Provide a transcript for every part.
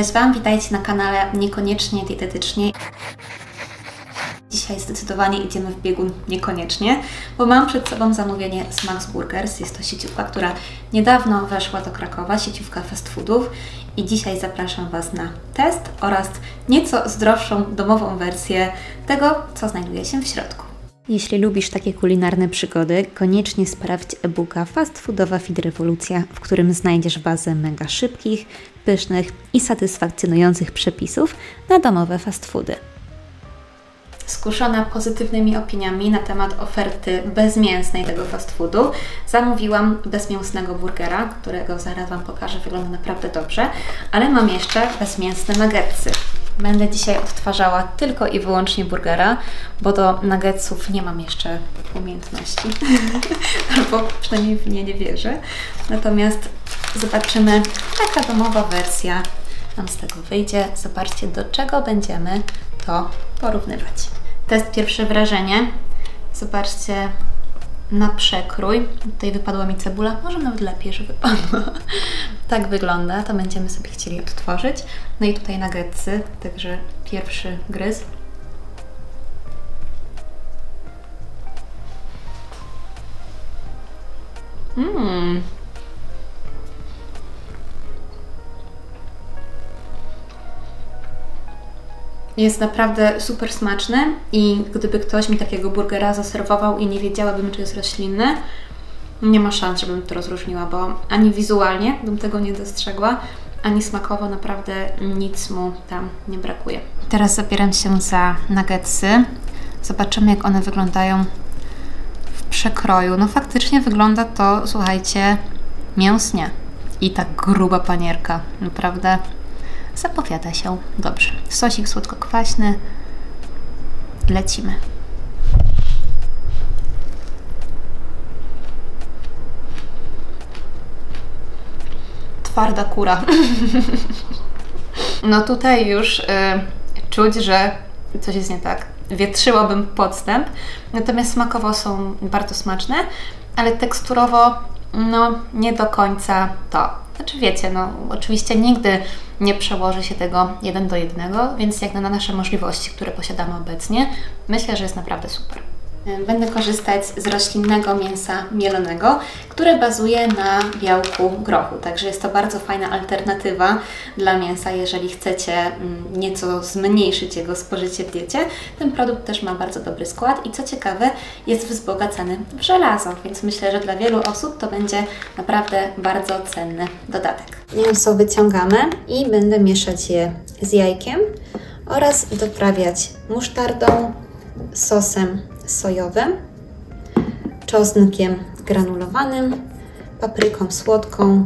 Cześć Wam, witajcie na kanale Niekoniecznie Dietetycznie. Dzisiaj zdecydowanie idziemy w biegun niekoniecznie, bo mam przed sobą zamówienie z Max Burgers. Jest to sieciówka, która niedawno weszła do Krakowa, sieciówka fast foodów. I dzisiaj zapraszam Was na test oraz nieco zdrowszą domową wersję tego, co znajduje się w środku. Jeśli lubisz takie kulinarne przygody, koniecznie sprawdź e-booka Fast Foodowa Feed Rewolucja, w którym znajdziesz bazę mega szybkich, pysznych i satysfakcjonujących przepisów na domowe fast foody. Skuszona pozytywnymi opiniami na temat oferty bezmięsnej tego fast foodu, zamówiłam bezmięsnego burgera, którego zaraz Wam pokażę, wygląda naprawdę dobrze, ale mam jeszcze bezmięsne nuggetsy. Będę dzisiaj odtwarzała tylko i wyłącznie burgera, bo do nuggetsów nie mam jeszcze umiejętności, albo przynajmniej w nie nie wierzę. Natomiast zobaczymy, jaka domowa wersja nam z tego wyjdzie. Zobaczcie, do czego będziemy to porównywać. Test pierwsze wrażenie. Zobaczcie na przekrój. Tutaj wypadła mi cebula, może nawet lepiej, że wypadła. tak wygląda, to będziemy sobie chcieli odtworzyć. No i tutaj nuggetsy, także pierwszy gryz. Mmm. Jest naprawdę super smaczny i gdyby ktoś mi takiego burgera zaserwował i nie wiedziałabym, czy jest roślinny, nie ma szans, żebym to rozróżniła, bo ani wizualnie bym tego nie dostrzegła, ani smakowo naprawdę nic mu tam nie brakuje. Teraz zabieram się za nuggetsy. Zobaczymy, jak one wyglądają w przekroju. No faktycznie wygląda to, słuchajcie, mięsnie. I tak gruba panierka. Naprawdę zapowiada się dobrze. Sosik słodko-kwaśny. Lecimy. Twarda kura. no tutaj już y, czuć, że coś jest nie tak. Wietrzyłabym podstęp, natomiast smakowo są bardzo smaczne, ale teksturowo no nie do końca to. Znaczy wiecie, no oczywiście nigdy nie przełoży się tego jeden do jednego, więc jak na nasze możliwości, które posiadamy obecnie, myślę, że jest naprawdę super. Będę korzystać z roślinnego mięsa mielonego, które bazuje na białku grochu. Także jest to bardzo fajna alternatywa dla mięsa, jeżeli chcecie mm, nieco zmniejszyć jego spożycie w diecie. Ten produkt też ma bardzo dobry skład i co ciekawe, jest wzbogacany w żelazo, więc myślę, że dla wielu osób to będzie naprawdę bardzo cenny dodatek. Mięso wyciągamy i będę mieszać je z jajkiem oraz doprawiać musztardą, sosem sojowym, czosnkiem granulowanym, papryką słodką,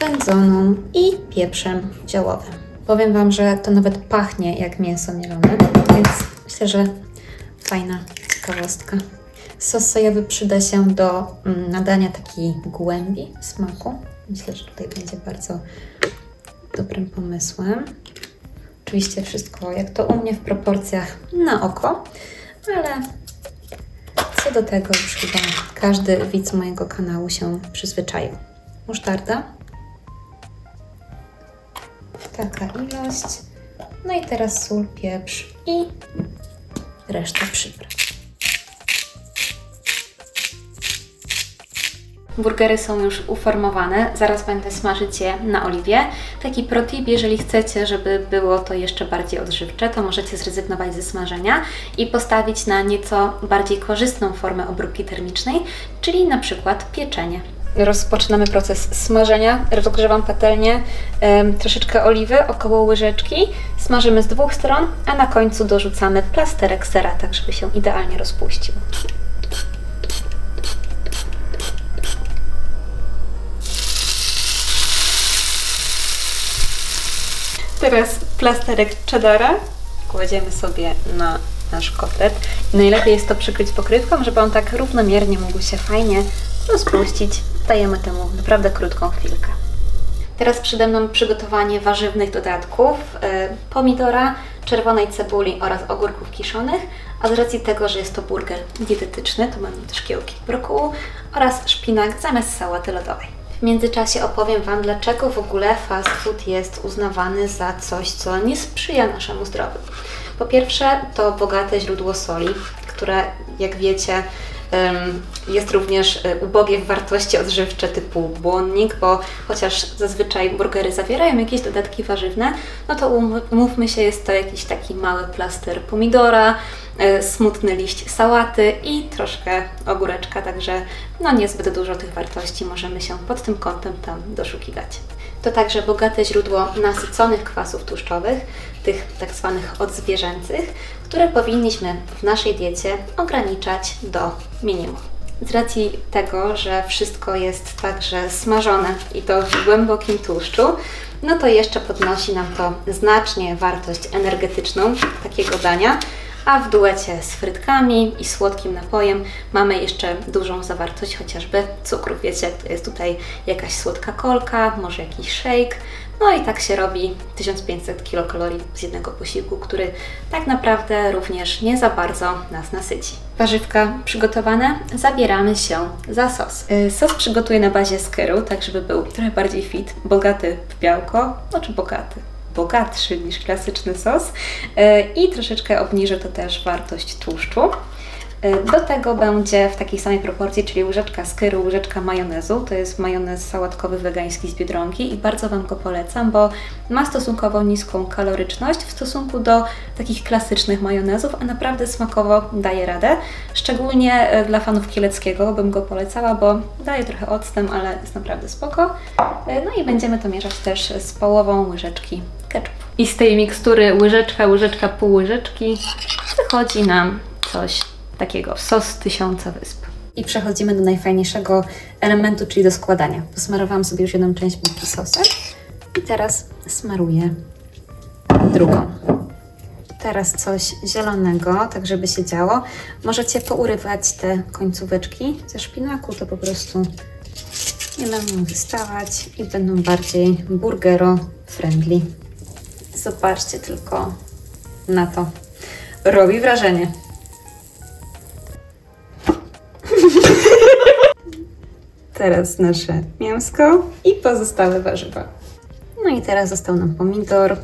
wędzoną i pieprzem ziołowym. Powiem Wam, że to nawet pachnie jak mięso mielone, więc myślę, że fajna ciekawostka. Sos sojowy przyda się do mm, nadania takiej głębi smaku. Myślę, że tutaj będzie bardzo dobrym pomysłem. Oczywiście wszystko jak to u mnie w proporcjach na oko, ale co do tego już chyba każdy widz mojego kanału się przyzwyczaił. Musztarda. Taka ilość. No i teraz sól, pieprz i reszta przypraw. Burgery są już uformowane, zaraz będę smażyć je na oliwie. Taki protip, jeżeli chcecie, żeby było to jeszcze bardziej odżywcze, to możecie zrezygnować ze smażenia i postawić na nieco bardziej korzystną formę obróbki termicznej, czyli na przykład pieczenie. Rozpoczynamy proces smażenia. Rozgrzewam patelnię, troszeczkę oliwy, około łyżeczki. Smażymy z dwóch stron, a na końcu dorzucamy plasterek sera, tak żeby się idealnie rozpuścił. Teraz plasterek cheddara kładziemy sobie na nasz kotlet. Najlepiej jest to przykryć pokrywką, żeby on tak równomiernie mógł się fajnie rozpuścić. Dajemy temu naprawdę krótką chwilkę. Teraz przede mną przygotowanie warzywnych dodatków. E, pomidora, czerwonej cebuli oraz ogórków kiszonych, a z racji tego, że jest to burger dietetyczny, to mamy też kiełki brokułu oraz szpinak zamiast sałaty lodowej. W międzyczasie opowiem Wam, dlaczego w ogóle fast food jest uznawany za coś, co nie sprzyja naszemu zdrowiu. Po pierwsze, to bogate źródło soli, które, jak wiecie, jest również e, ubogie w wartości odżywcze typu błonnik, bo chociaż zazwyczaj burgery zawierają jakieś dodatki warzywne, no to umówmy się, jest to jakiś taki mały plaster pomidora, smutny liść sałaty i troszkę ogóreczka, także no niezbyt dużo tych wartości możemy się pod tym kątem tam doszukiwać. To także bogate źródło nasyconych kwasów tłuszczowych, tych tak zwanych odzwierzęcych, które powinniśmy w naszej diecie ograniczać do minimum. Z racji tego, że wszystko jest także smażone i to w głębokim tłuszczu, no to jeszcze podnosi nam to znacznie wartość energetyczną takiego dania, a w duecie z frytkami i słodkim napojem mamy jeszcze dużą zawartość chociażby cukru. Wiecie, jest tutaj jakaś słodka kolka, może jakiś shake, no i tak się robi 1500 kilokalorii z jednego posiłku, który tak naprawdę również nie za bardzo nas nasyci. Warzywka przygotowane, zabieramy się za sos. Y, sos przygotuję na bazie skyru, tak żeby był trochę bardziej fit, bogaty w białko, znaczy bogaty, bogatszy niż klasyczny sos y, i troszeczkę obniżę to też wartość tłuszczu. Y, do tego będzie w takiej samej proporcji, czyli łyżeczka skyru, łyżeczka majonezu. To jest majonez sałatkowy wegański z Biedronki i bardzo Wam go polecam, bo ma stosunkowo niską kaloryczność w stosunku do takich klasycznych majonezów, a naprawdę smakowo daje radę. Szczególnie y, dla fanów kieleckiego bym go polecała, bo daje trochę octem, ale jest naprawdę spoko. No i będziemy to mieszać też z połową łyżeczki ketchup. I z tej mikstury łyżeczka, łyżeczka, pół łyżeczki wychodzi nam coś takiego sos tysiąca wysp. I przechodzimy do najfajniejszego elementu, czyli do składania. Posmarowałam sobie już jedną część bułki sosem i teraz smaruję drugą. Teraz coś zielonego, tak żeby się działo. Możecie pourywać te końcóweczki ze szpinaku, to po prostu nie będą wystawać i będą bardziej burgero friendly. Zobaczcie tylko na to. Robi wrażenie. Teraz nasze mięsko i pozostałe warzywa. No i teraz został nam pomidor,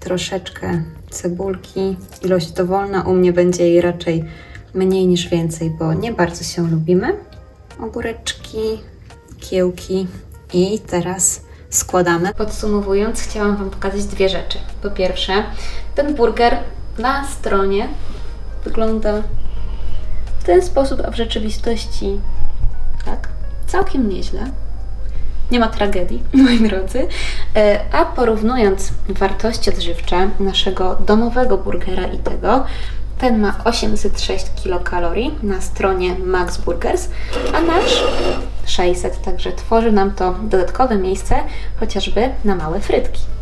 troszeczkę cebulki. Ilość dowolna, u mnie będzie jej raczej mniej niż więcej, bo nie bardzo się lubimy. Ogóreczki, kiełki i teraz składamy. Podsumowując, chciałam Wam pokazać dwie rzeczy. Po pierwsze, ten burger na stronie wygląda w ten sposób, a w rzeczywistości tak, całkiem nieźle. Nie ma tragedii, moi drodzy. E, a porównując wartości odżywcze naszego domowego burgera i tego, ten ma 806 kilokalorii na stronie Max Burgers, a nasz 600, także tworzy nam to dodatkowe miejsce chociażby na małe frytki.